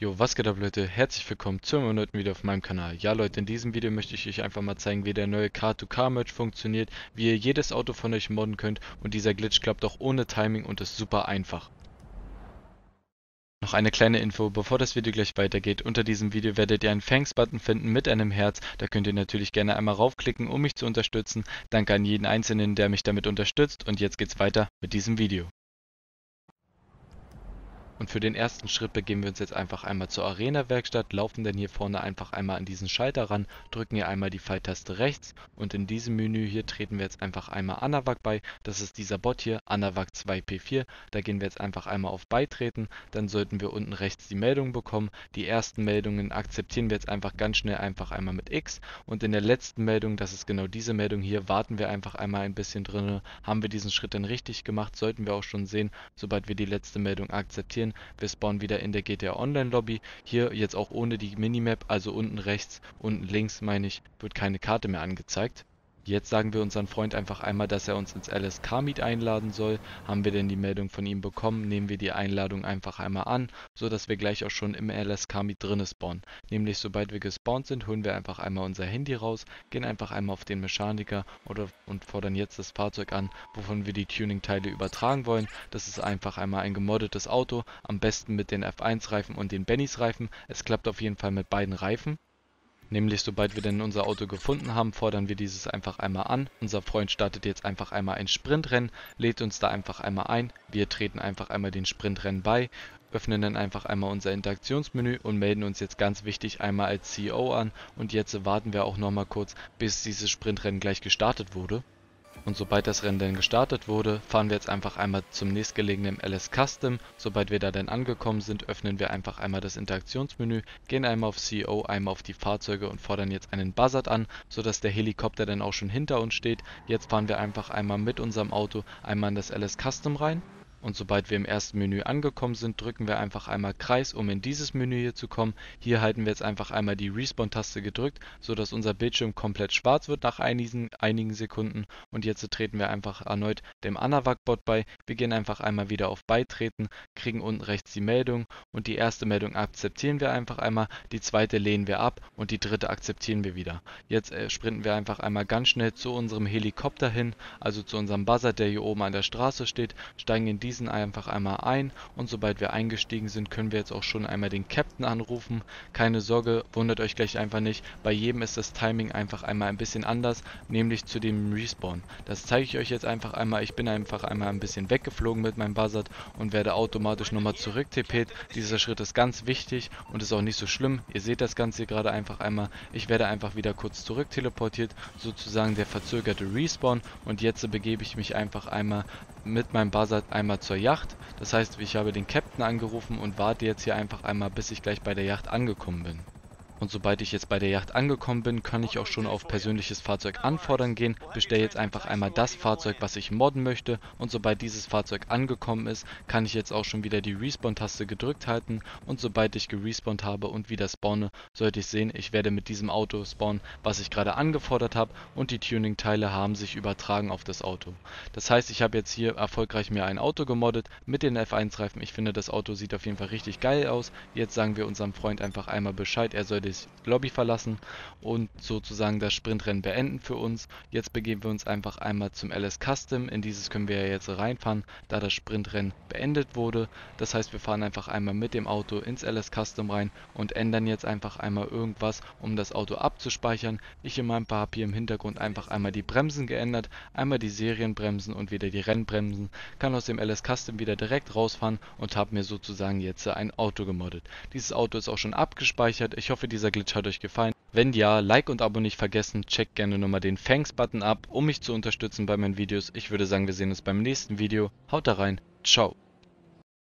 Jo, was geht ab Leute? Herzlich willkommen zum erneuten Video auf meinem Kanal. Ja Leute, in diesem Video möchte ich euch einfach mal zeigen, wie der neue Car-to-Car-Merge funktioniert, wie ihr jedes Auto von euch modden könnt und dieser Glitch klappt auch ohne Timing und ist super einfach. Noch eine kleine Info, bevor das Video gleich weitergeht, unter diesem Video werdet ihr einen Thanks-Button finden mit einem Herz, da könnt ihr natürlich gerne einmal raufklicken, um mich zu unterstützen. Danke an jeden Einzelnen, der mich damit unterstützt und jetzt geht's weiter mit diesem Video. Und für den ersten Schritt begeben wir uns jetzt einfach einmal zur Arena-Werkstatt, laufen dann hier vorne einfach einmal an diesen Schalter ran, drücken hier einmal die Pfeiltaste rechts und in diesem Menü hier treten wir jetzt einfach einmal Anavac bei. Das ist dieser Bot hier, Anavac 2P4. Da gehen wir jetzt einfach einmal auf Beitreten, dann sollten wir unten rechts die Meldung bekommen. Die ersten Meldungen akzeptieren wir jetzt einfach ganz schnell einfach einmal mit X und in der letzten Meldung, das ist genau diese Meldung hier, warten wir einfach einmal ein bisschen drin. Haben wir diesen Schritt dann richtig gemacht, sollten wir auch schon sehen, sobald wir die letzte Meldung akzeptieren sehen, wir spawnen wieder in der GTA Online Lobby. Hier jetzt auch ohne die Minimap, also unten rechts, unten links meine ich, wird keine Karte mehr angezeigt. Jetzt sagen wir unseren Freund einfach einmal, dass er uns ins LSK-Meet einladen soll. Haben wir denn die Meldung von ihm bekommen, nehmen wir die Einladung einfach einmal an, so dass wir gleich auch schon im LSK-Meet drinne spawnen. Nämlich sobald wir gespawnt sind, holen wir einfach einmal unser Handy raus, gehen einfach einmal auf den Mechaniker oder und fordern jetzt das Fahrzeug an, wovon wir die Tuning-Teile übertragen wollen. Das ist einfach einmal ein gemoddetes Auto, am besten mit den F1-Reifen und den Bennys-Reifen. Es klappt auf jeden Fall mit beiden Reifen. Nämlich sobald wir denn unser Auto gefunden haben, fordern wir dieses einfach einmal an. Unser Freund startet jetzt einfach einmal ein Sprintrennen, lädt uns da einfach einmal ein. Wir treten einfach einmal den Sprintrennen bei, öffnen dann einfach einmal unser Interaktionsmenü und melden uns jetzt ganz wichtig einmal als CEO an. Und jetzt warten wir auch nochmal kurz, bis dieses Sprintrennen gleich gestartet wurde. Und sobald das Rennen dann gestartet wurde, fahren wir jetzt einfach einmal zum nächstgelegenen LS Custom. Sobald wir da dann angekommen sind, öffnen wir einfach einmal das Interaktionsmenü, gehen einmal auf CEO, einmal auf die Fahrzeuge und fordern jetzt einen Buzzard an, sodass der Helikopter dann auch schon hinter uns steht. Jetzt fahren wir einfach einmal mit unserem Auto einmal in das LS Custom rein und sobald wir im ersten Menü angekommen sind, drücken wir einfach einmal Kreis, um in dieses Menü hier zu kommen. Hier halten wir jetzt einfach einmal die Respawn-Taste gedrückt, sodass unser Bildschirm komplett schwarz wird nach einigen, einigen Sekunden. Und jetzt treten wir einfach erneut dem Anavac-Bot bei. Wir gehen einfach einmal wieder auf Beitreten, kriegen unten rechts die Meldung und die erste Meldung akzeptieren wir einfach einmal, die zweite lehnen wir ab und die dritte akzeptieren wir wieder. Jetzt äh, sprinten wir einfach einmal ganz schnell zu unserem Helikopter hin, also zu unserem Buzzer, der hier oben an der Straße steht, steigen in die diesen einfach einmal ein und sobald wir eingestiegen sind, können wir jetzt auch schon einmal den Captain anrufen. Keine Sorge, wundert euch gleich einfach nicht, bei jedem ist das Timing einfach einmal ein bisschen anders, nämlich zu dem Respawn. Das zeige ich euch jetzt einfach einmal. Ich bin einfach einmal ein bisschen weggeflogen mit meinem Buzzard und werde automatisch nochmal zurück TP't. Dieser Schritt ist ganz wichtig und ist auch nicht so schlimm. Ihr seht das Ganze gerade einfach einmal. Ich werde einfach wieder kurz zurück teleportiert, sozusagen der verzögerte Respawn und jetzt begebe ich mich einfach einmal mit meinem Buzzard einmal zur Yacht. Das heißt, ich habe den Captain angerufen und warte jetzt hier einfach einmal, bis ich gleich bei der Yacht angekommen bin. Und sobald ich jetzt bei der Yacht angekommen bin, kann ich auch schon auf persönliches Fahrzeug anfordern gehen, bestelle jetzt einfach einmal das Fahrzeug, was ich modden möchte und sobald dieses Fahrzeug angekommen ist, kann ich jetzt auch schon wieder die Respawn-Taste gedrückt halten und sobald ich gerespawnt habe und wieder spawne, sollte ich sehen, ich werde mit diesem Auto spawnen, was ich gerade angefordert habe und die Tuning-Teile haben sich übertragen auf das Auto. Das heißt, ich habe jetzt hier erfolgreich mir ein Auto gemoddet mit den F1-Reifen. Ich finde, das Auto sieht auf jeden Fall richtig geil aus. Jetzt sagen wir unserem Freund einfach einmal Bescheid, er soll die Lobby verlassen und sozusagen das Sprintrennen beenden für uns. Jetzt begeben wir uns einfach einmal zum LS Custom. In dieses können wir ja jetzt reinfahren, da das Sprintrennen beendet wurde. Das heißt, wir fahren einfach einmal mit dem Auto ins LS Custom rein und ändern jetzt einfach einmal irgendwas, um das Auto abzuspeichern. Ich in meinem Paar habe hier im Hintergrund einfach einmal die Bremsen geändert, einmal die Serienbremsen und wieder die Rennbremsen. Kann aus dem LS Custom wieder direkt rausfahren und habe mir sozusagen jetzt ein Auto gemoddet. Dieses Auto ist auch schon abgespeichert. Ich hoffe, die dieser Glitch hat euch gefallen. Wenn ja, Like und Abo nicht vergessen, checkt gerne nochmal den Thanks-Button ab, um mich zu unterstützen bei meinen Videos. Ich würde sagen, wir sehen uns beim nächsten Video. Haut da rein, ciao.